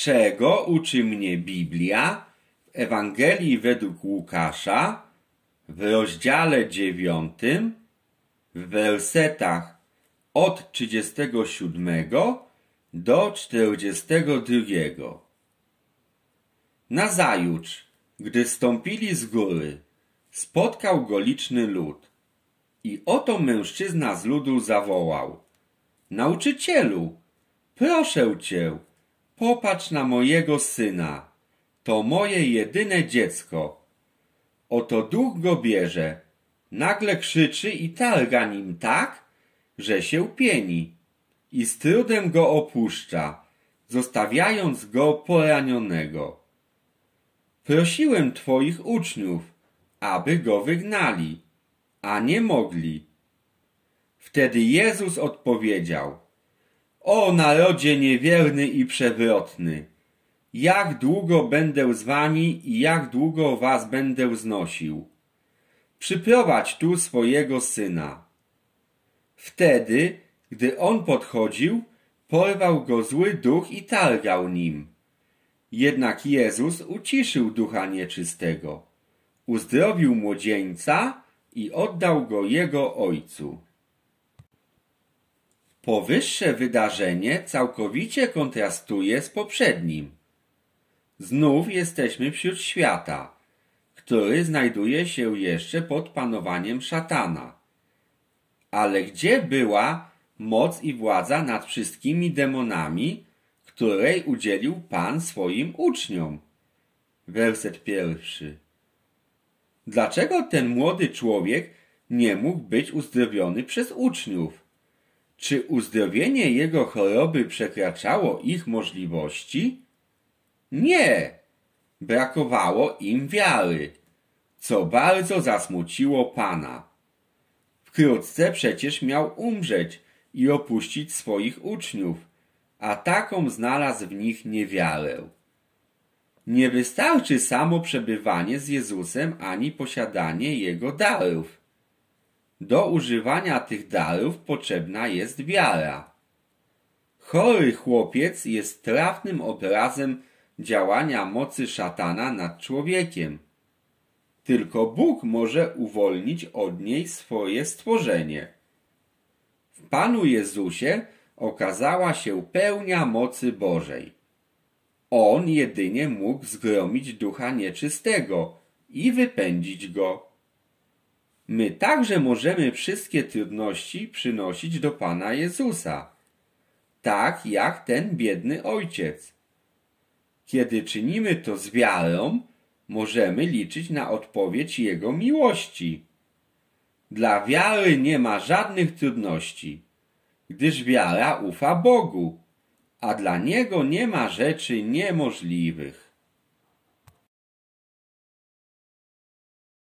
czego uczy mnie Biblia w Ewangelii według Łukasza w rozdziale dziewiątym w wersetach od 37 do 42. Nazajutrz, gdy stąpili z góry, spotkał go liczny lud. I oto mężczyzna z ludu zawołał. Nauczycielu, proszę cię, popatrz na mojego syna. To moje jedyne dziecko. Oto duch go bierze. Nagle krzyczy i targa nim tak, że się pieni. I z trudem go opuszcza, zostawiając go poranionego. Prosiłem twoich uczniów, aby go wygnali, a nie mogli. Wtedy Jezus odpowiedział, O narodzie niewierny i przewrotny, jak długo będę z wami i jak długo was będę znosił? Przyprowadź tu swojego syna. Wtedy, gdy on podchodził, porwał go zły duch i targał nim. Jednak Jezus uciszył ducha nieczystego, uzdrowił młodzieńca i oddał go jego ojcu. Powyższe wydarzenie całkowicie kontrastuje z poprzednim. Znów jesteśmy wśród świata, który znajduje się jeszcze pod panowaniem szatana. Ale gdzie była moc i władza nad wszystkimi demonami, której udzielił Pan swoim uczniom? Werset pierwszy. Dlaczego ten młody człowiek nie mógł być uzdrowiony przez uczniów? Czy uzdrowienie jego choroby przekraczało ich możliwości? Nie! Brakowało im wiary, co bardzo zasmuciło Pana. Wkrótce przecież miał umrzeć i opuścić swoich uczniów, a taką znalazł w nich niewiarę. Nie wystarczy samo przebywanie z Jezusem ani posiadanie Jego darów. Do używania tych darów potrzebna jest wiara. Chory chłopiec jest trafnym obrazem działania mocy szatana nad człowiekiem. Tylko Bóg może uwolnić od niej swoje stworzenie. W Panu Jezusie okazała się pełnia mocy Bożej. On jedynie mógł zgromić ducha nieczystego i wypędzić go. My także możemy wszystkie trudności przynosić do Pana Jezusa, tak jak ten biedny ojciec. Kiedy czynimy to z wiarą, możemy liczyć na odpowiedź Jego miłości. Dla wiary nie ma żadnych trudności, gdyż wiara ufa Bogu a dla niego nie ma rzeczy niemożliwych.